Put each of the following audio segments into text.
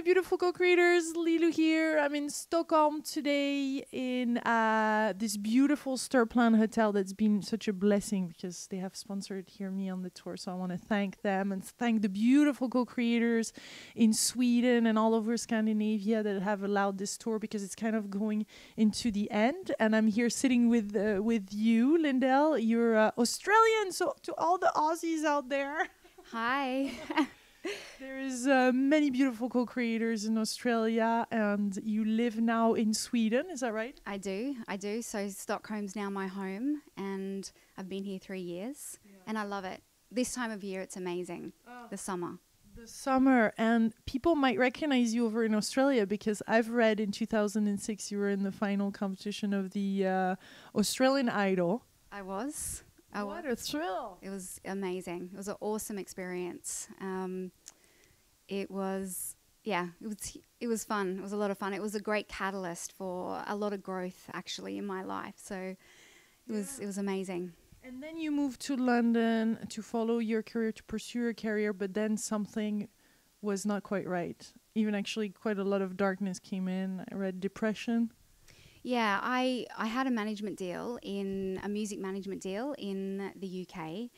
beautiful co-creators, Lilou here. I'm in Stockholm today in uh, this beautiful Stureplan hotel that's been such a blessing because they have sponsored here me on the tour. So I want to thank them and thank the beautiful co-creators in Sweden and all over Scandinavia that have allowed this tour because it's kind of going into the end. And I'm here sitting with uh, with you, Lyndelle. You're uh, Australian, so to all the Aussies out there. Hi. There is uh, many beautiful co-creators in Australia, and you live now in Sweden. Is that right? I do. I do. So Stockholm's now my home, and I've been here three years, and I love it. This time of year, it's amazing. The summer. The summer, and people might recognize you over in Australia because I've read in 2006 you were in the final competition of the uh, Australian Idol. I was. I what a thrill! It was amazing. It was an awesome experience. Um, it was, yeah, it was. It was fun. It was a lot of fun. It was a great catalyst for a lot of growth, actually, in my life. So, it was. It was amazing. And then you moved to London to follow your career, to pursue your career, but then something was not quite right. Even actually, quite a lot of darkness came in. I read depression. Yeah, I, I had a management deal in a music management deal in the UK.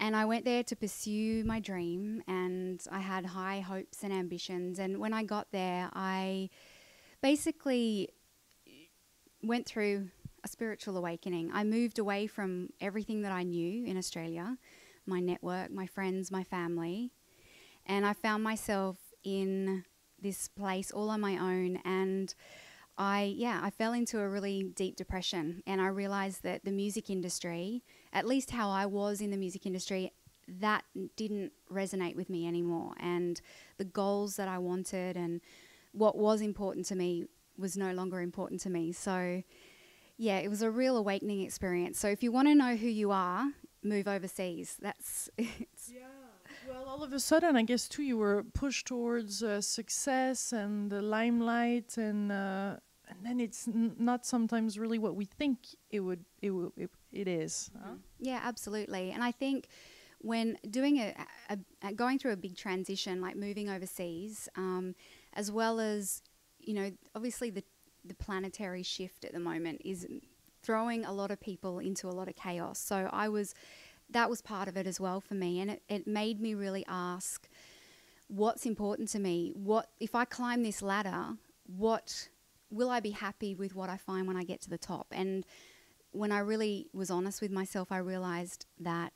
And I went there to pursue my dream, and I had high hopes and ambitions. And when I got there, I basically went through a spiritual awakening. I moved away from everything that I knew in Australia my network, my friends, my family. And I found myself in this place all on my own. And I, yeah, I fell into a really deep depression. And I realized that the music industry, at least how I was in the music industry, that didn't resonate with me anymore. And the goals that I wanted and what was important to me was no longer important to me. So, yeah, it was a real awakening experience. So, if you want to know who you are, move overseas. That's it's Yeah. Well, all of a sudden, I guess too, you were pushed towards uh, success and the limelight, and uh, and then it's n- not sometimes really what we think it would it w- it, it is. huh? Yeah, absolutely. And I think when doing a, a, a going through a big transition like moving overseas, um, as well as you know, obviously the the planetary shift at the moment is throwing a lot of people into a lot of chaos. So I was that was part of it as well for me, and it, it made me really ask what's important to me. What if I climb this ladder? What will I be happy with what I find when I get to the top? And when I really was honest with myself, I realized that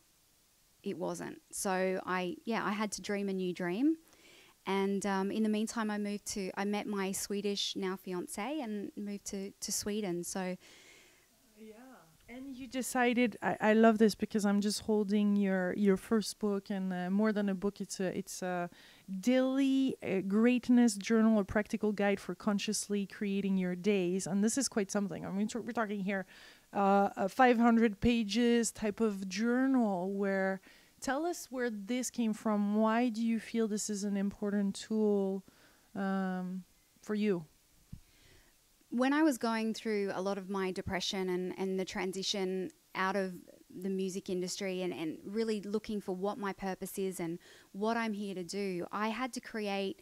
it wasn't. So I, yeah, I had to dream a new dream. And um, in the meantime, I moved to, I met my Swedish now fiance and moved to, to Sweden. So Yeah, and you decided. I, I love this because I'm just holding your your first book, and uh, more than a book, it's a it's a daily uh, greatness journal, a practical guide for consciously creating your days. And this is quite something. I mean, we're we're talking here, uh, a 500 pages type of journal. Where tell us where this came from. Why do you feel this is an important tool um, for you? when I was going through a lot of my depression and, and the transition out of the music industry and, and really looking for what my purpose is and what I'm here to do, I had to create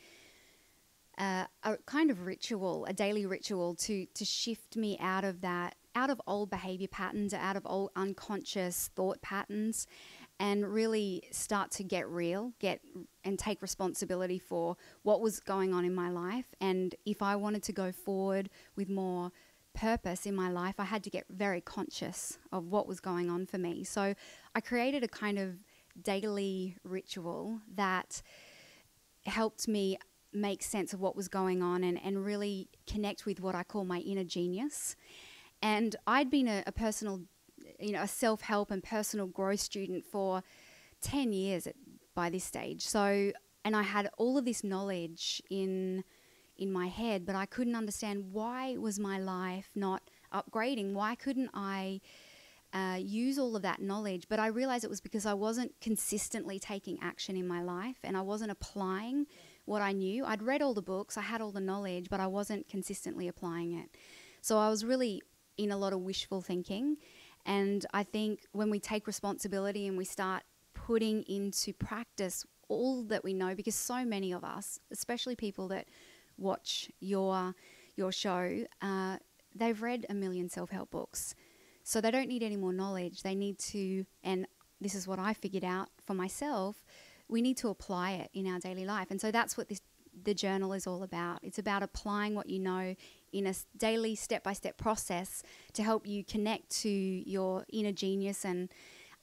uh, a kind of ritual, a daily ritual to, to shift me out of that, out of old behavior patterns, out of old unconscious thought patterns, and really start to get real, get and take responsibility for what was going on in my life. And if I wanted to go forward with more purpose in my life, I had to get very conscious of what was going on for me. So I created a kind of daily ritual that helped me make sense of what was going on and, and really connect with what I call my inner genius. And I'd been a, a personal, you know, a self help and personal growth student for 10 years at, by this stage. So, and I had all of this knowledge in in my head, but I couldn't understand why was my life not upgrading? Why couldn't I uh, use all of that knowledge? But I realized it was because I wasn't consistently taking action in my life and I wasn't applying what I knew. I'd read all the books, I had all the knowledge, but I wasn't consistently applying it. So I was really in a lot of wishful thinking. And I think when we take responsibility and we start putting into practice all that we know, because so many of us, especially people that watch your your show, uh, they've read a million self help books, so they don't need any more knowledge. They need to, and this is what I figured out for myself. We need to apply it in our daily life, and so that's what this the journal is all about. It's about applying what you know in a daily step by step process to help you connect to your inner genius and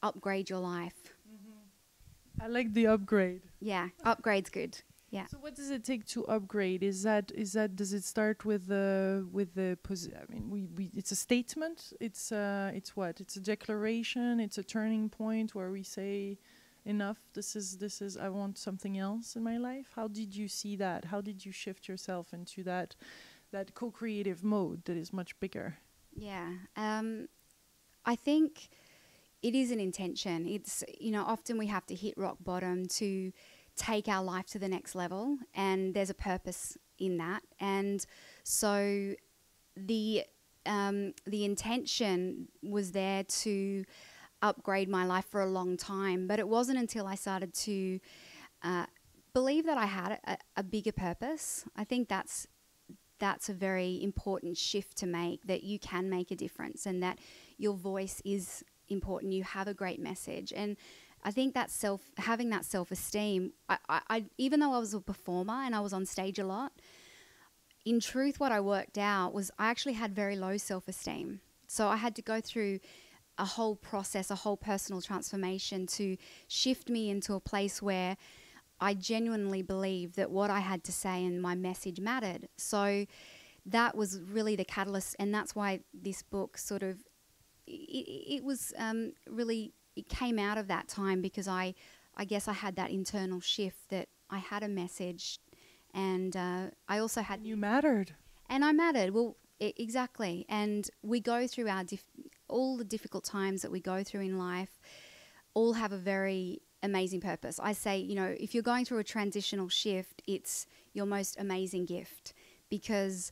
upgrade your life. Mm-hmm. I like the upgrade. Yeah, upgrade's good. Yeah. So what does it take to upgrade? Is that is that does it start with the with the posi- I mean we, we it's a statement. It's uh it's what? It's a declaration. It's a turning point where we say enough this is this is I want something else in my life. How did you see that? How did you shift yourself into that that co-creative mode that is much bigger? Yeah. Um I think it is an intention. It's you know often we have to hit rock bottom to take our life to the next level, and there's a purpose in that. And so the um, the intention was there to upgrade my life for a long time, but it wasn't until I started to uh, believe that I had a, a bigger purpose. I think that's that's a very important shift to make that you can make a difference and that your voice is important you have a great message and I think that self having that self esteem. I, I, I, even though I was a performer and I was on stage a lot, in truth, what I worked out was I actually had very low self esteem. So I had to go through a whole process, a whole personal transformation to shift me into a place where I genuinely believed that what I had to say and my message mattered. So that was really the catalyst, and that's why this book sort of it, it was um, really it came out of that time because I, I guess I had that internal shift that I had a message, and uh, I also had you mattered, and I mattered. Well, I- exactly, and we go through our dif- all the difficult times that we go through in life, all have a very amazing purpose. I say, you know, if you're going through a transitional shift, it's your most amazing gift because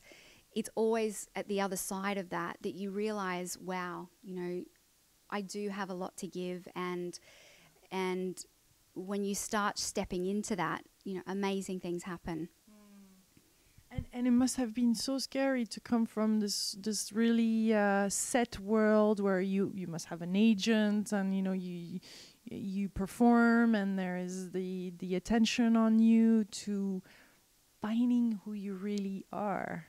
it's always at the other side of that that you realize, wow, you know, I do have a lot to give, and and when you start stepping into that, you know, amazing things happen. And, and it must have been so scary to come from this this really uh, set world where you, you must have an agent and you know you you perform and there is the the attention on you to finding who you really are,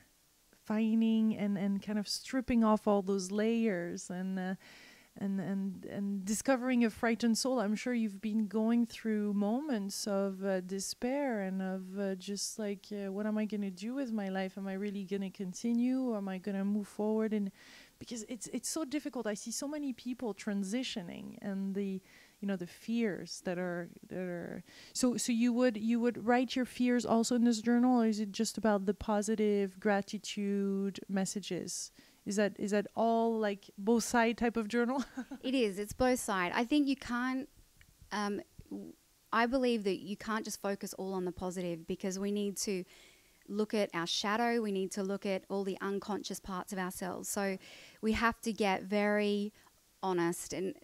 finding and and kind of stripping off all those layers and. Uh, and and and discovering a frightened soul. I'm sure you've been going through moments of uh, despair and of uh, just like uh, what am i going to do with my life? Am i really going to continue am i going to move forward? And because it's it's so difficult. I see so many people transitioning and the you know the fears that are that are so so you would you would write your fears also in this journal or is it just about the positive gratitude messages is that is that all like both side type of journal? it is. It's both side. I think you can't. Um, I believe that you can't just focus all on the positive because we need to look at our shadow. We need to look at all the unconscious parts of ourselves. So we have to get very honest and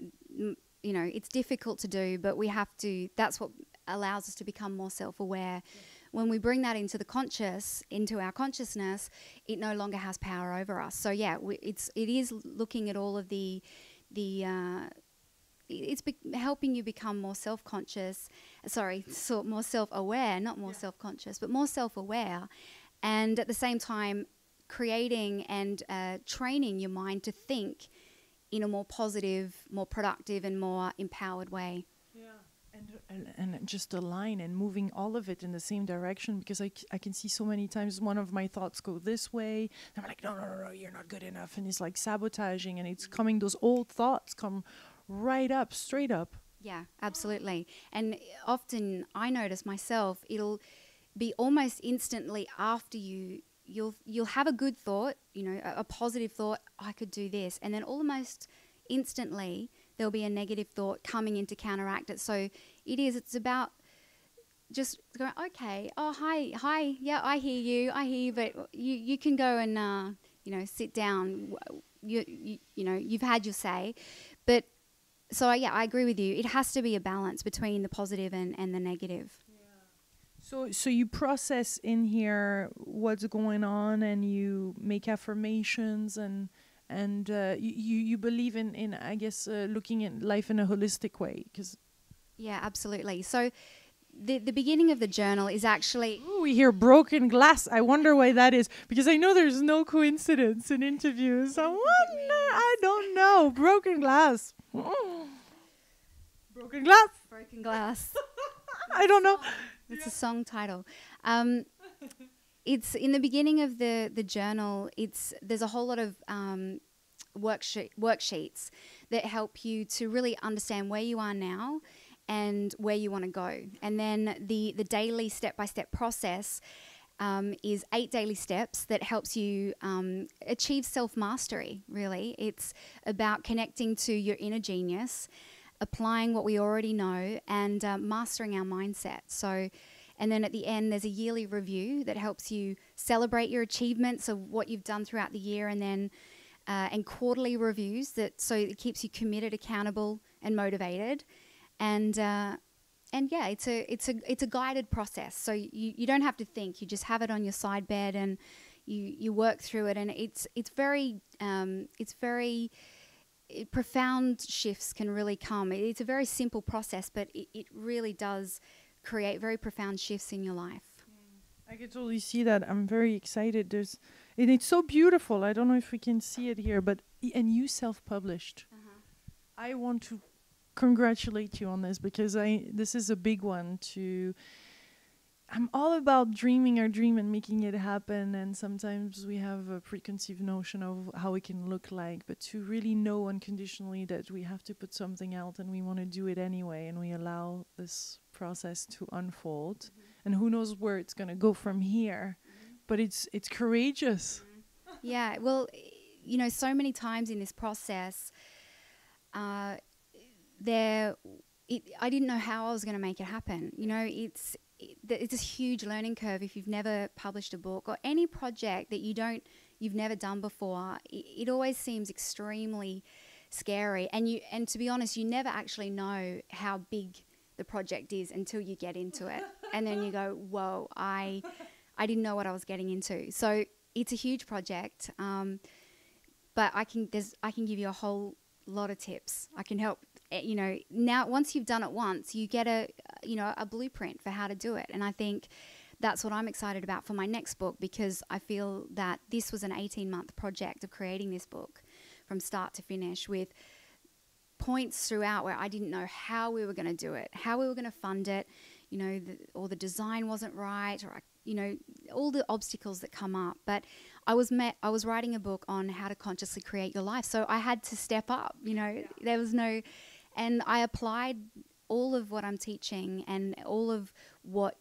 you know it's difficult to do but we have to that's what allows us to become more self-aware yeah when we bring that into the conscious, into our consciousness, it no longer has power over us. So yeah, we, it's it is looking at all of the the uh, it's be- helping you become more self-conscious sorry so more self-aware not more yeah. self-conscious but more self-aware and at the same time creating and uh, training your mind to think in a more positive more productive and more empowered way and, just align and moving all of it in the same direction because I, I can see so many times one of my thoughts go this way. And I'm like no no no no you're not good enough. And it's like sabotaging and it's coming those old thoughts come right up straight up. Yeah absolutely. And often I notice myself it'll be almost instantly after you you'll you'll have a good thought you know a, a positive thought I could do this. And then almost instantly there'll be a negative thought coming in to counteract it. So it is, it's about just going, okay, oh, hi, hi, yeah, I hear you, I hear you, but you, you can go and, uh, you know, sit down. You, you, you know, you've had your say. But so, yeah, I agree with you. It has to be a balance between the positive and, and the negative. So So, so you process in here what's going on, and you make affirmations, and and uh, you you believe in in I guess uh, looking at life in a holistic way, because Yeah, absolutely. So the the beginning of the journal is actually we hear broken glass. I wonder why that is, because I know there's no coincidence in interviews. I wonder. I don't know. Broken glass. broken glass. broken glass. I don't know. It's a song title. Um, it's in the beginning of the the journal. It's there's a whole lot of um, worksheet worksheets that help you to really understand where you are now and where you want to go. And then the the daily step by step process. Um, is eight daily steps that helps you um, achieve self mastery. Really, it's about connecting to your inner genius, applying what we already know, and uh, mastering our mindset. So, and then at the end, there's a yearly review that helps you celebrate your achievements of what you've done throughout the year, and then uh, and quarterly reviews that so it keeps you committed, accountable, and motivated. And uh, and yeah, it's a it's a it's a guided process. So you, you don't have to think; you just have it on your side bed, and you you work through it. And it's it's very um, it's very it, profound shifts can really come. It, it's a very simple process, but it, it really does create very profound shifts in your life. I can totally see that. I'm very excited. There's, and it's so beautiful. I don't know if we can see it here, but and you self-published. Uh-huh. I want to congratulate you on this because I this is a big one to I'm all about dreaming our dream and making it happen and sometimes we have a preconceived notion of how it can look like but to really know unconditionally that we have to put something out and we want to do it anyway and we allow this process to unfold and who knows where it's going to go from here but it's it's courageous yeah, well, you know, so many times in this process, uh, there, it, I didn't know how I was going to make it happen. You know, it's it, it's a huge learning curve if you've never published a book or any project that you don't you've never done before. It, it always seems extremely scary, and you and to be honest, you never actually know how big the project is until you get into it, and then you go, "Whoa, I." I didn't know what I was getting into. So it's a huge project, um, but I can there's I can give you a whole lot of tips. I can help. eh, You know, now once you've done it once, you get a you know a blueprint for how to do it, and I think that's what I'm excited about for my next book because I feel that this was an 18 month project of creating this book from start to finish with points throughout where I didn't know how we were going to do it, how we were going to fund it, you know, the, or the design wasn't right, or I, you know, all the obstacles that come up. But I was met, I was writing a book on how to consciously create your life, so I had to step up. You know, there was no, and I applied all of what I'm teaching and all of what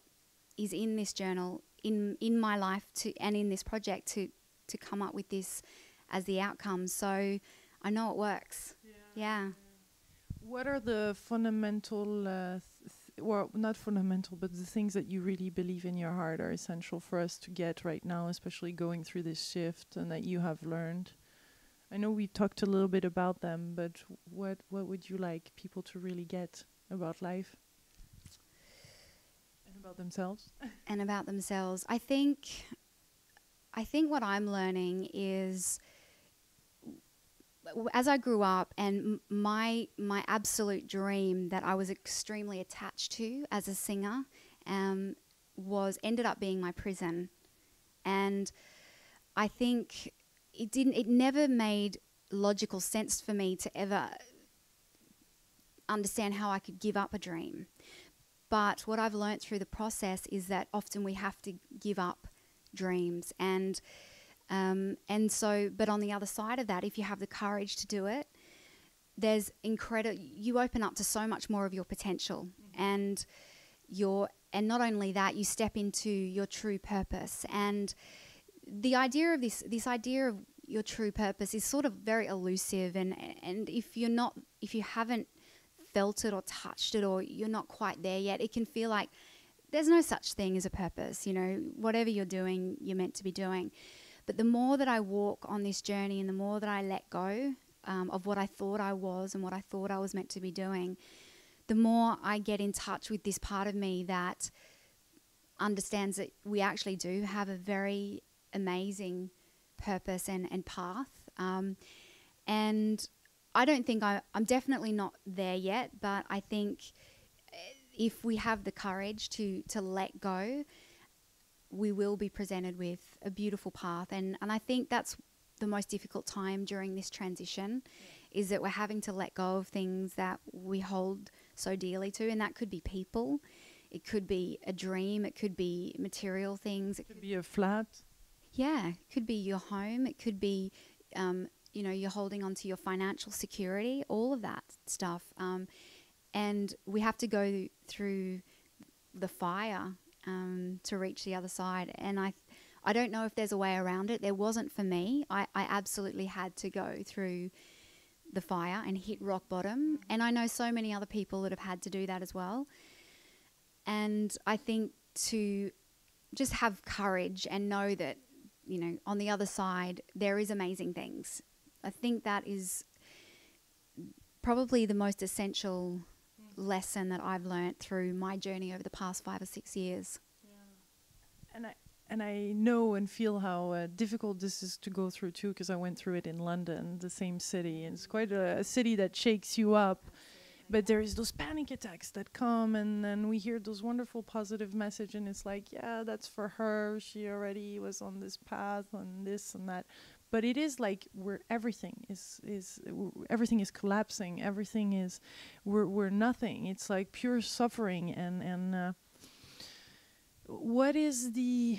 is in this journal in in my life to and in this project to to come up with this as the outcome. So I know it works. Yeah. What are the fundamental, uh, well, not fundamental, but the things that you really believe in your heart are essential for us to get right now, especially going through this shift and that you have learned? I know we talked a little bit about them, but what what would you like people to really get about life and about themselves? and about themselves. I think I think what I'm learning is as I grew up and my my absolute dream that I was extremely attached to as a singer um, was ended up being my prison. And I think it didn't it never made logical sense for me to ever understand how I could give up a dream. But what I've learned through the process is that often we have to give up dreams, and um, and so. But on the other side of that, if you have the courage to do it, there's incredible. You open up to so much more of your potential, and your and not only that, you step into your true purpose. And the idea of this this idea of your true purpose is sort of very elusive, and and if you're not if you haven't felt it or touched it or you're not quite there yet, it can feel like there's no such thing as a purpose. You know, whatever you're doing, you're meant to be doing. But the more that I walk on this journey and the more that I let go um, of what I thought I was and what I thought I was meant to be doing, the more I get in touch with this part of me that understands that we actually do have a very amazing purpose and, and path. Um, and I don't think I, I'm definitely not there yet, but I think eh, if we have the courage to, to let go, we will be presented with a beautiful path. And, and I think that's the most difficult time during this transition yeah. is that we're having to let go of things that we hold so dearly to. And that could be people, it could be a dream, it could be material things, it could, could be a flat. Yeah, it could be your home, it could be, um, you know, you're holding on to your financial security, all of that stuff. Um, and we have to go through the fire um, to reach the other side. And I, I don't know if there's a way around it. There wasn't for me. I, I absolutely had to go through the fire and hit rock bottom. And I know so many other people that have had to do that as well. And I think to just have courage and know that, you know, on the other side, there is amazing things. I think that is probably the most essential lesson that I've learnt through my journey over the past five or six years. Yeah. And I and I know and feel how uh, difficult this is to go through too, because I went through it in London, the same city, and it's quite a, a city that shakes you up. But there is those panic attacks that come, and then we hear those wonderful positive message, and it's like, yeah, that's for her. She already was on this path, and this and that but it is like where everything is is everything is collapsing. Everything is we're we're nothing. It's like pure suffering and and uh, what is the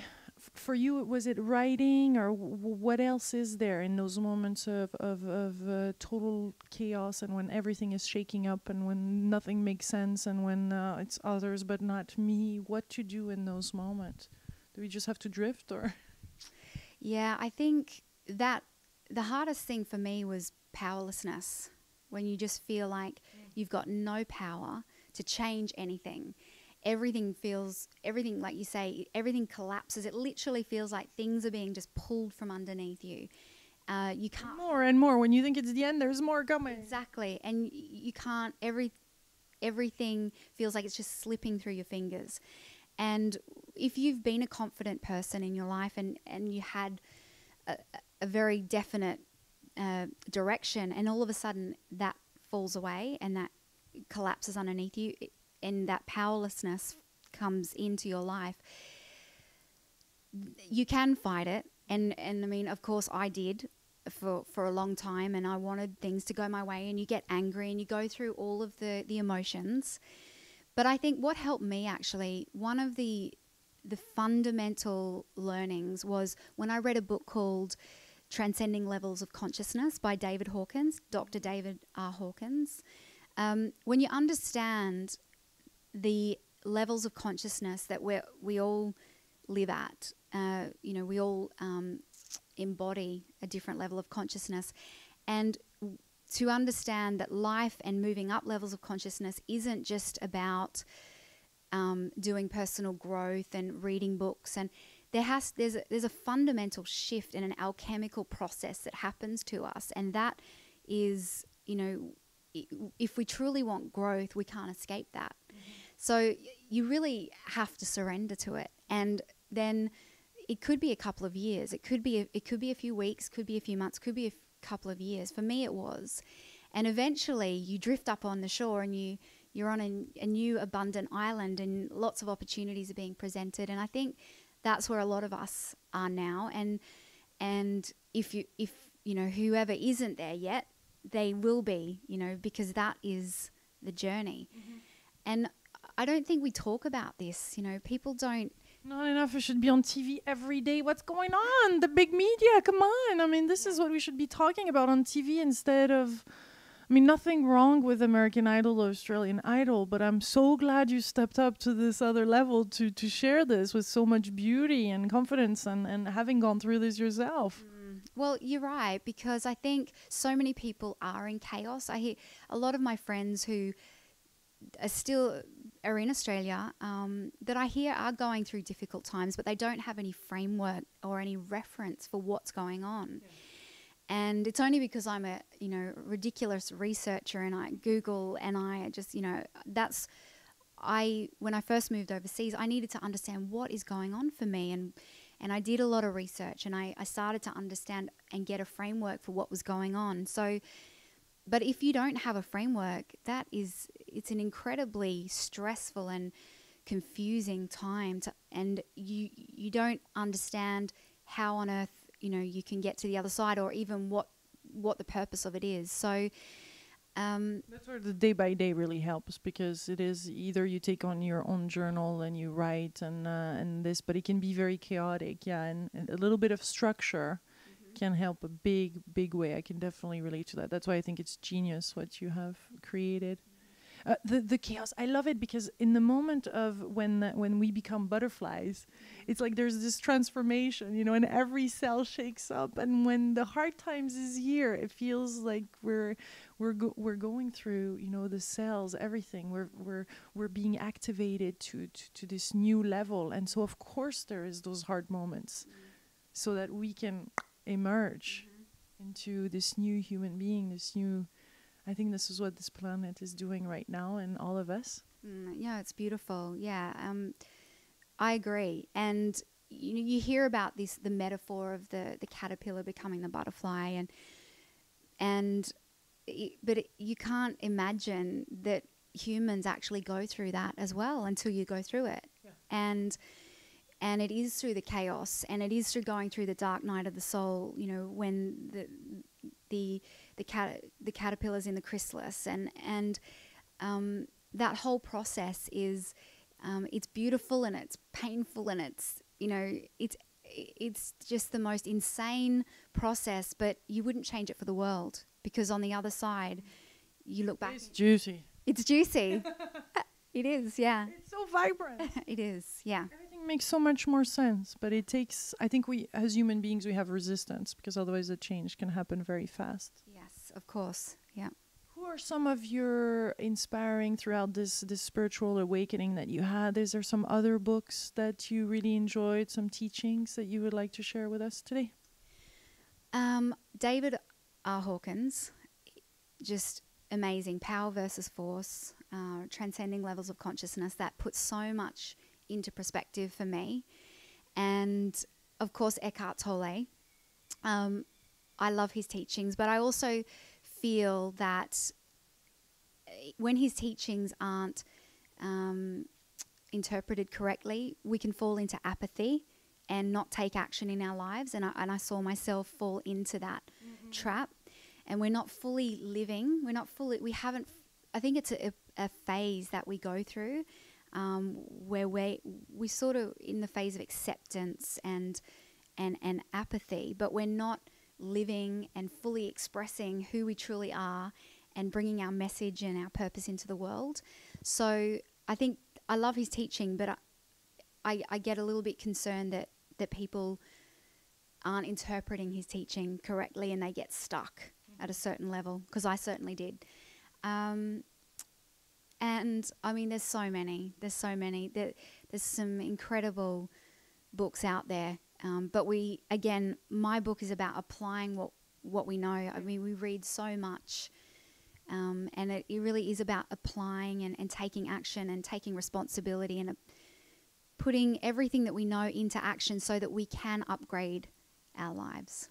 for you was it writing or what else is there in those moments of of, of uh, total chaos and when everything is shaking up and when nothing makes sense and when uh, it's others but not me? What to do in those moments? Do we just have to drift or? Yeah i think that the hardest thing for me was powerlessness. When you just feel like mm. you've got no power to change anything. Everything feels everything like you say everything collapses. It literally feels like things are being just pulled from underneath you. Uh, you can't more and more. When you think it's the end there's more coming. Exactly. And you can't every everything feels like it's just slipping through your fingers. And if you've been a confident person in your life and and you had a, very definite uh, direction, and all of a sudden that falls away and that collapses underneath you, and that powerlessness comes into your life. You can fight it, and and I mean, of course, I did for for a long time, and I wanted things to go my way, and you get angry, and you go through all of the the emotions. But I think what helped me actually, one of the the fundamental learnings was when I read a book called Transcending Levels of Consciousness by David Hawkins, Dr. David R. Hawkins. Um, when you understand the levels of consciousness that we we all live at, uh, you know, we all um, embody a different level of consciousness, and to understand that life and moving up levels of consciousness isn't just about um, doing personal growth and reading books. And there has there's a, there's a fundamental shift in an alchemical process that happens to us. And that is you know if we truly want growth we can't escape that. Mm-hmm. so you really have to surrender to it. And then it could be a couple of years. It could be a, it could be a few weeks could be a few months could be a f- couple of years. For me it was. And eventually you drift up on the shore and you you're on a, a new abundant island and lots of opportunities are being presented. And i think that's where a lot of us are now. And and if you if you know whoever isn't there yet they will be you know because that is the journey. Mm-hmm. and i don't think we talk about this you know people don't not enough it should be on tv every day. What's going on? The big media come on. I mean this is what we should be talking about on tv instead of I mean, nothing wrong with American Idol or Australian Idol, but I'm so glad you stepped up to this other level to, to share this with so much beauty and confidence and, and having gone through this yourself. Mm. Well, you're right, because I think so many people are in chaos. I hear a lot of my friends who are still are in Australia um, that I hear are going through difficult times, but they don't have any framework or any reference for what's going on. Yeah and it's only because I'm a you know ridiculous researcher and I Google and I just you know that's I when I first moved overseas, I needed to understand what is going on for me and and I did a lot of research and I, I started to understand and get a framework for what was going on. So but if you don't have a framework, that is it's an incredibly stressful and confusing time to, and you you don't understand how on earth you know you can get to the other side or even what what the purpose of it is. So um, That's where the day by day really helps because it is either you take on your own journal and you write and uh, and this, but it can be very chaotic, yeah, and, and a little bit of structure can help a big big way. I can definitely relate to that. That's why I think it's genius what you have created. Uh, the the chaos, I love it because in the moment of when uh, when we become butterflies, it's like there's this transformation, you know, and every cell shakes up. And when the hard times is here, it feels like we're we're go- we're going through, you know, the cells, everything. We're we're we're being activated to to, to this new level, and so of course there is those hard moments, so that we can emerge into this new human being, this new. I think this is what this planet is doing right now, and all of us. Mm, yeah, it's beautiful. Yeah, um, I agree. And you know, you hear about this the metaphor of the the caterpillar becoming the butterfly, and and but it, you can't imagine that humans actually go through that as well until you go through it. Yeah. And and it is through the chaos, and it is through going through the dark night of the soul. You know, when the the the cat the caterpillars in the chrysalis, and and um, that whole process is um, it's beautiful and it's painful and it's you know it's it's just the most insane process, but you wouldn't change it for the world because on the other side, you look back. It's juicy. It's juicy. it is, yeah. It's so vibrant. It is, yeah. Everything makes so much more sense, but it takes. I think we, as human beings, we have resistance because otherwise the change can happen very fast. Yes, of course. Yeah. Who are some of your inspiring throughout this this spiritual awakening that you had? Is there some other books that you really enjoyed, some teachings that you would like to share with us today? Um, David R. Hawkins, just amazing. Power versus force, uh, transcending levels of consciousness. That puts so much into perspective for me. And of course, Eckhart Tolle. Um, I love his teachings, but I also feel that eh, when his teachings aren't um, interpreted correctly, we can fall into apathy and not take action in our lives. And I, and I saw myself fall into that trap. And we're not fully living, we're not fully, we haven't, I think it's a, a phase that we go through um, where we we sort of in the phase of acceptance and, and, and apathy, but we're not living and fully expressing who we truly are and bringing our message and our purpose into the world. So I think I love his teaching, but I, I, I get a little bit concerned that, that people aren't interpreting his teaching correctly and they get stuck at a certain level, because I certainly did. Um, and I mean, there's so many. There's so many. There, there's some incredible books out there. Um, but we, again, my book is about applying what, what we know. I mean, we read so much. Um, and it, it really is about applying and, and taking action and taking responsibility and uh, putting everything that we know into action so that we can upgrade our lives.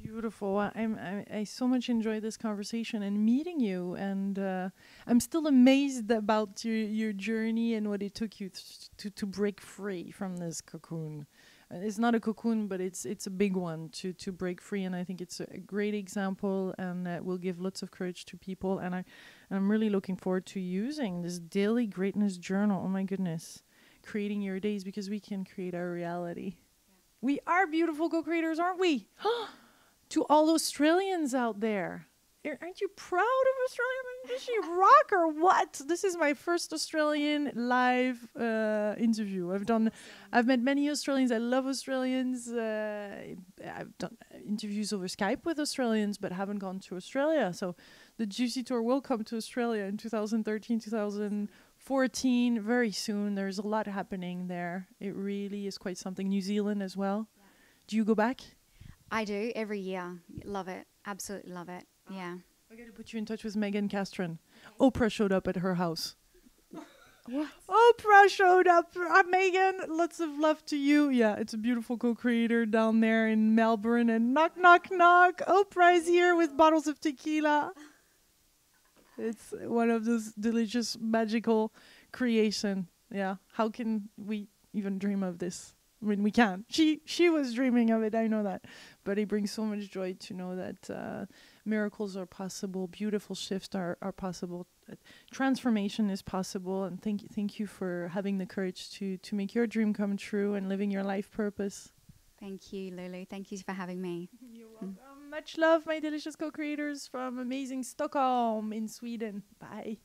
Beautiful. I'm, I, I so much enjoyed this conversation and meeting you, and uh, I'm still amazed about your, your journey and what it took you to to break free from this cocoon. Uh, It's not a cocoon, but it's it's a big one to to break free, and I think it's a, great example, and uh, will give lots of courage to people. And I, I'm really looking forward to using this daily greatness journal. Oh my goodness, creating your days because we can create our reality. We are beautiful co-creators, aren't we? to all Australians out there. Ar- Aren't you proud of Australia? Does she rock or what? This is my first Australian live uh, interview. I've done, I've met many Australians. I love Australians. Uh, I've done interviews over Skype with Australians, but haven't gone to Australia. So the Juicy Tour will come to Australia in 2013, 2014, very soon. There's a lot happening there. It really is quite something. New Zealand as well. Do you go back? I do every year. Love it. Absolutely love it. Yeah. I got to put you in touch with Megan Castran. Oprah showed up at her house. What? Oprah showed up. Uh, Megan, lots of love to you. Yeah, it's a beautiful co-creator down there in Melbourne. And knock, knock, knock. Oprah is here with bottles of tequila. It's one of those delicious, magical creation. Yeah. How can we even dream of this? I mean, we can. She she was dreaming of it. I know that, but it brings so much joy to know that uh, miracles are possible, beautiful shifts are are possible, uh, transformation is possible. And thank you, thank you for having the courage to to make your dream come true and living your life purpose. Thank you, Lulu. Thank you for having me. You're welcome. Mm. Much love, my delicious co-creators from amazing Stockholm in Sweden. Bye.